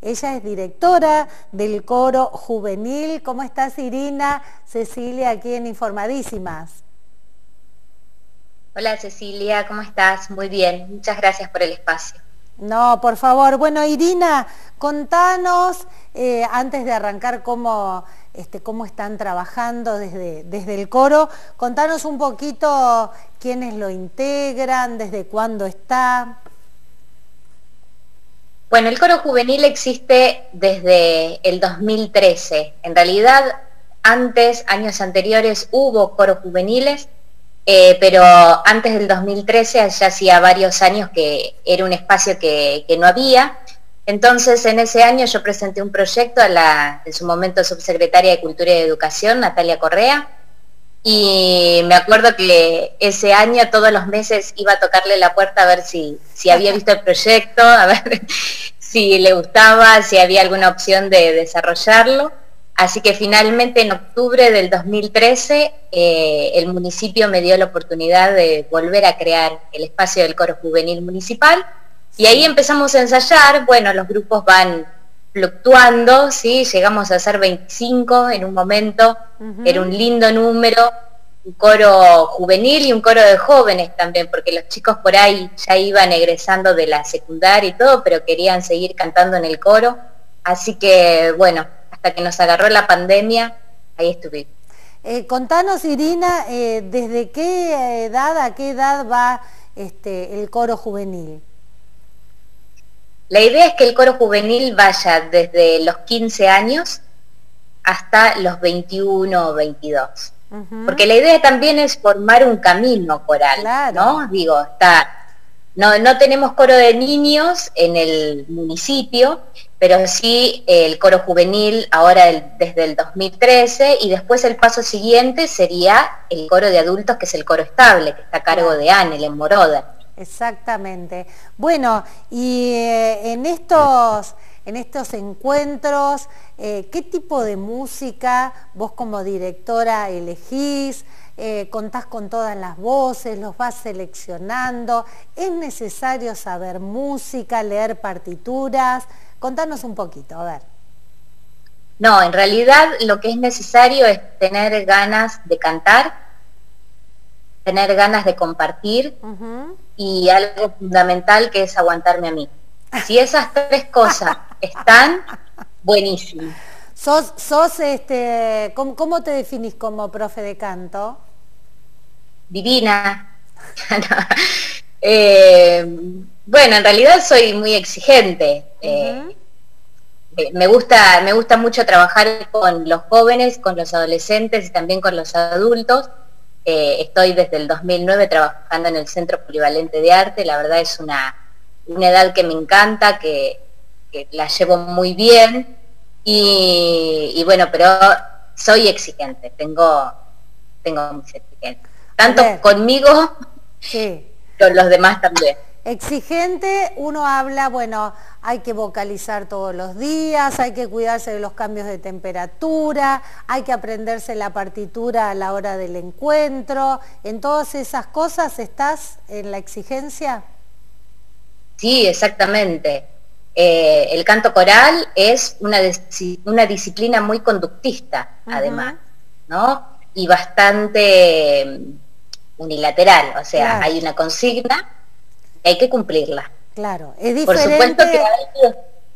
Ella es directora del coro juvenil. ¿Cómo estás, Irina? Cecilia, aquí en Informadísimas. Hola, Cecilia, ¿cómo estás? Muy bien, muchas gracias por el espacio. No, por favor. Bueno, Irina, contanos, eh, antes de arrancar cómo, este, cómo están trabajando desde, desde el coro, contanos un poquito quiénes lo integran, desde cuándo está. Bueno, el coro juvenil existe desde el 2013. En realidad, antes, años anteriores, hubo coros juveniles, eh, pero antes del 2013, ya hacía varios años que era un espacio que, no había. Entonces, en ese año yo presenté un proyecto a la, en su momento, subsecretaria de Cultura y Educación, Natalia Correa, y me acuerdo que ese año, todos los meses, iba a tocarle la puerta a ver si, si había visto el proyecto, a ver si le gustaba, si había alguna opción de desarrollarlo. Así que finalmente en octubre del 2013 eh, el municipio me dio la oportunidad de volver a crear el espacio del coro juvenil municipal. Y ahí empezamos a ensayar, bueno, los grupos van fluctuando, ¿sí? llegamos a ser 25 en un momento, era un lindo número, un coro juvenil y un coro de jóvenes también, porque los chicos por ahí ya iban egresando de la secundaria y todo, pero querían seguir cantando en el coro. Así que bueno, hasta que nos agarró la pandemia, ahí estuve. Eh, contanos, Irina, eh, ¿desde qué edad, a qué edad va este, el coro juvenil? La idea es que el coro juvenil vaya desde los 15 años hasta los 21 o 22. Porque la idea también es formar un camino coral, ¿no? Digo, está, no, no tenemos coro de niños en el municipio, pero sí el coro juvenil ahora desde el 2013 y después el paso siguiente sería el coro de adultos, que es el coro estable, que está a cargo de Anel en Moroda. Exactamente. Bueno, y eh, en, estos, en estos encuentros, eh, ¿qué tipo de música vos como directora elegís? Eh, contás con todas las voces, los vas seleccionando, es necesario saber música, leer partituras, contanos un poquito, a ver. No, en realidad lo que es necesario es tener ganas de cantar, tener ganas de compartir y algo fundamental que es aguantarme a mí. Si esas tres cosas están, buenísimo. ¿Sos, sos este, ¿cómo, te definís como profe de canto? Divina. Eh, bueno, en realidad soy muy exigente. Eh, me, gusta, me gusta mucho trabajar con los jóvenes, con los adolescentes y también con los adultos eh, estoy desde el 2009 trabajando en el Centro Polivalente de Arte, la verdad es una, edad que me encanta, que, la llevo muy bien. Y, bueno, pero soy exigente, tengo, tengo mis exigencias, tanto conmigo, sí. con los demás también. Exigente, uno habla, bueno, hay que vocalizar todos los días, hay que cuidarse de los cambios de temperatura, hay que aprenderse la partitura a la hora del encuentro. ¿En todas esas cosas estás en la exigencia? Sí, exactamente. Eh, el canto coral es una, una disciplina muy conductista, además, ¿no? Y bastante mm, unilateral, o sea, hay una consigna hay que cumplirla. Claro, es diferente,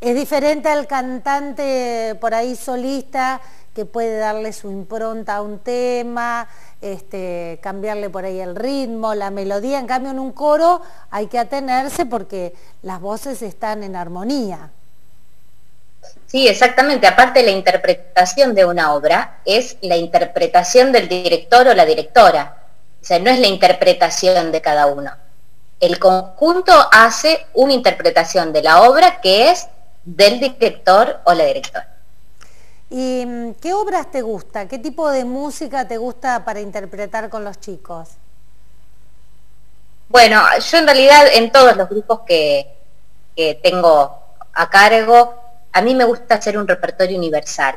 es diferente al cantante por ahí solista que puede darle su impronta a un tema, este, cambiarle por ahí el ritmo, la melodía. En cambio, en un coro hay que atenerse porque las voces están en armonía. Sí, exactamente. Aparte, la interpretación de una obra es la interpretación del director o la directora. O sea, no es la interpretación de cada uno el conjunto hace una interpretación de la obra que es del director o la directora. ¿Y mm, qué obras te gusta? ¿Qué tipo de música te gusta para interpretar con los chicos? Bueno, yo en realidad en todos los grupos que, tengo a cargo, a mí me gusta hacer un repertorio universal.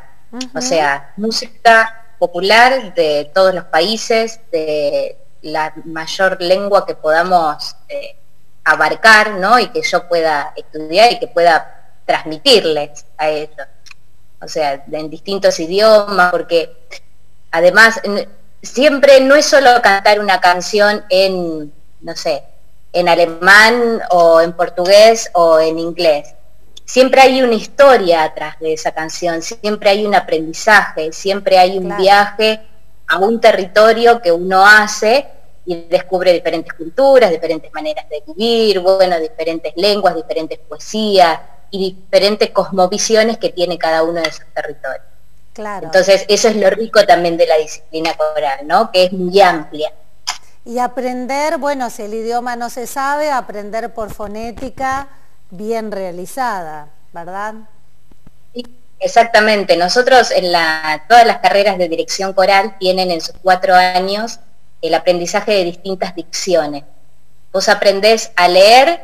O sea, música popular de todos los países, de la mayor lengua que podamos eh, abarcar, ¿no? Y que yo pueda estudiar y que pueda transmitirles a ellos. O sea, en distintos idiomas, porque además siempre no es solo cantar una canción en, no sé, en alemán o en portugués o en inglés. Siempre hay una historia atrás de esa canción, siempre hay un aprendizaje, siempre hay un viaje a un territorio que uno hace y descubre diferentes culturas, diferentes maneras de vivir, bueno, diferentes lenguas, diferentes poesías y diferentes cosmovisiones que tiene cada uno de esos territorios. Claro. Entonces, eso es lo rico también de la disciplina coral, ¿no? Que es muy amplia. Y aprender, bueno, si el idioma no se sabe, aprender por fonética bien realizada, ¿verdad? exactamente. Nosotros en la, todas las carreras de dirección coral tienen en sus cuatro años el aprendizaje de distintas dicciones. Vos aprendés a leer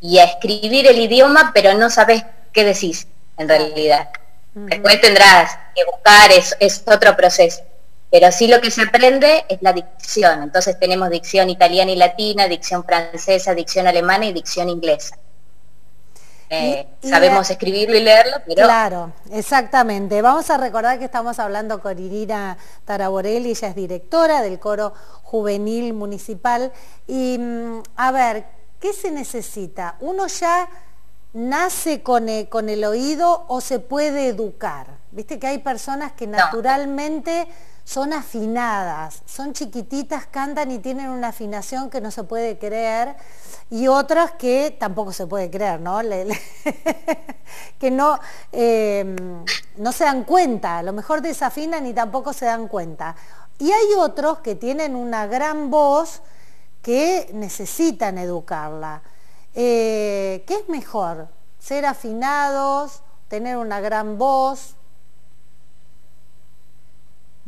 y a escribir el idioma, pero no sabés qué decís en realidad. Después tendrás que buscar, es, es otro proceso. Pero sí lo que se aprende es la dicción. Entonces tenemos dicción italiana y latina, dicción francesa, dicción alemana y dicción inglesa. Eh, sabemos escribirlo y leerlo, pero... Claro, exactamente. Vamos a recordar que estamos hablando con Irina Taraborelli, ella es directora del coro juvenil municipal. Y mm, a ver, ¿qué se necesita? ¿Uno ya nace con el, con el oído o se puede educar? Viste que hay personas que naturalmente son afinadas, son chiquititas, cantan y tienen una afinación que no se puede creer y otras que tampoco se puede creer, ¿no? que no, eh, no se dan cuenta, a lo mejor desafinan y tampoco se dan cuenta. Y hay otros que tienen una gran voz que necesitan educarla. Eh, ¿Qué es mejor? ¿Ser afinados? ¿Tener una gran voz?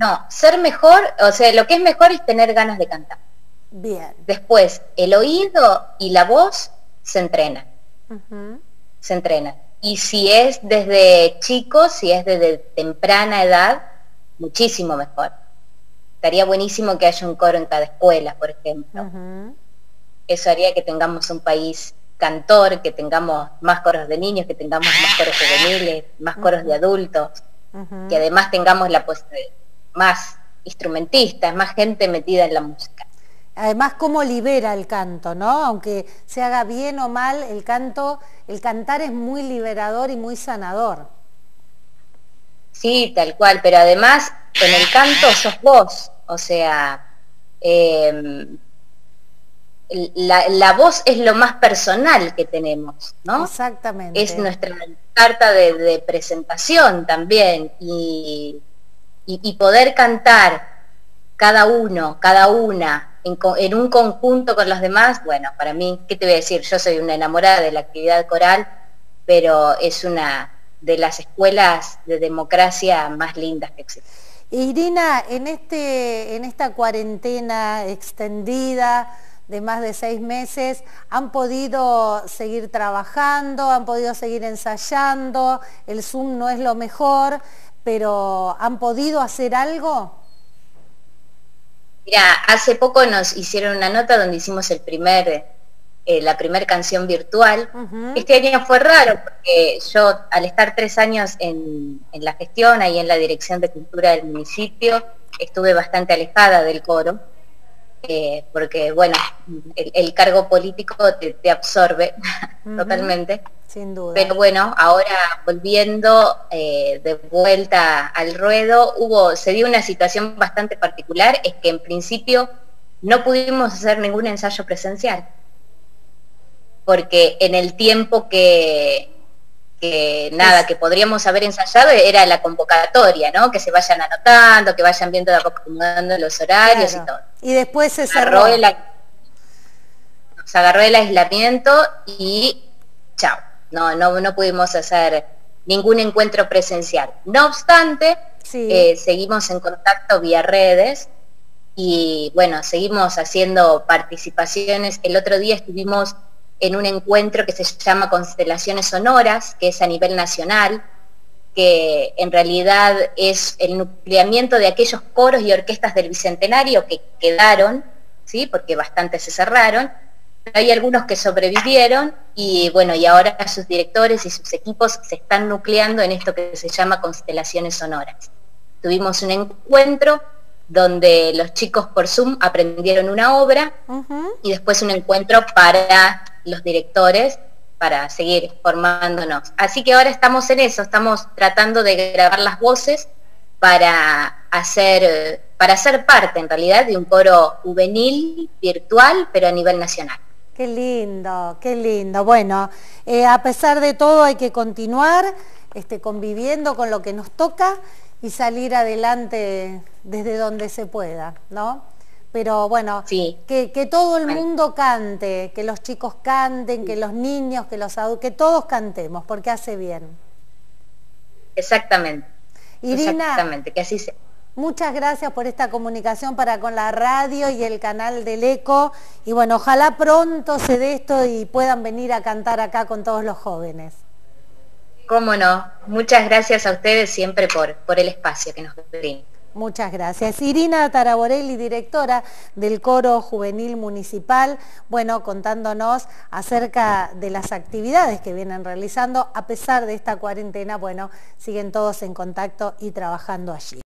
No, ser mejor, o sea, lo que es mejor es tener ganas de cantar. Bien. Después, el oído y la voz se entrenan. Se entrenan. Y si es desde chicos, si es desde temprana edad, muchísimo mejor. Estaría buenísimo que haya un coro en cada escuela, por ejemplo. Eso haría que tengamos un país cantor, que tengamos más coros de niños, que tengamos más coros juveniles, más coros de adultos, que además tengamos la más instrumentistas, más gente metida en la música. Además, cómo libera el canto, ¿no? Aunque se haga bien o mal, el canto, el cantar es muy liberador y muy sanador. Sí, tal cual, pero además en el canto sos vos, o sea, em, la, voz es lo más personal que tenemos, ¿no? Exactamente. Es nuestra carta de, presentación también y, y poder cantar cada uno, cada una, en, un conjunto con los demás, bueno, para mí, ¿qué te voy a decir? Yo soy una enamorada de la actividad coral, pero es una de las escuelas de democracia más lindas que existen. Irina, en, este, en esta cuarentena extendida de más de seis meses, ¿han podido seguir trabajando? ¿Han podido seguir ensayando? El Zoom no es lo mejor, pero ¿han podido hacer algo? Mira, hace poco nos hicieron una nota donde hicimos el primer, eh, la primera canción virtual. Este año fue raro porque yo al estar tres años en, en la gestión, ahí en la dirección de cultura del municipio, estuve bastante alejada del coro. Eh, porque bueno, el, cargo político te, absorbe totalmente. Sin duda. Pero bueno, ahora volviendo eh, de vuelta al ruedo, hubo, se dio una situación bastante particular, es que en principio no pudimos hacer ningún ensayo presencial, porque en el tiempo que, que nada, que podríamos haber ensayado era la convocatoria, ¿no? Que se vayan anotando, que vayan viendo de acomodando los horarios y todo. Y después se cerró. El, se agarró el aislamiento y chao. No, no, no pudimos hacer ningún encuentro presencial. No obstante, eh, seguimos en contacto vía redes y bueno, seguimos haciendo participaciones. El otro día estuvimos en un encuentro que se llama Constelaciones Sonoras, que es a nivel nacional, que en realidad es el nucleamiento de aquellos coros y orquestas del Bicentenario que quedaron, ¿sí? porque bastante se cerraron, hay algunos que sobrevivieron y bueno, y ahora sus directores y sus equipos se están nucleando en esto que se llama constelaciones sonoras. Tuvimos un encuentro donde los chicos por Zoom aprendieron una obra y después un encuentro para los directores para seguir formándonos. Así que ahora estamos en eso, estamos tratando de grabar las voces para hacer, para ser parte en realidad de un coro juvenil, virtual, pero a nivel nacional. Qué lindo, qué lindo. Bueno, eh, a pesar de todo hay que continuar este, conviviendo con lo que nos toca y salir adelante desde donde se pueda, ¿no? Pero bueno, que, todo el mundo cante, que los chicos canten, que los niños, que los adultos, que todos cantemos, porque hace bien. Exactamente. Irina, Exactamente, que así sea. Muchas gracias por esta comunicación para con la radio y el canal del ECO. Y bueno, ojalá pronto se dé esto y puedan venir a cantar acá con todos los jóvenes. Cómo no. Muchas gracias a ustedes siempre por, por el espacio que nos brindan. Muchas gracias. Irina Taraborelli, directora del Coro Juvenil Municipal, bueno, contándonos acerca de las actividades que vienen realizando, a pesar de esta cuarentena, bueno, siguen todos en contacto y trabajando allí.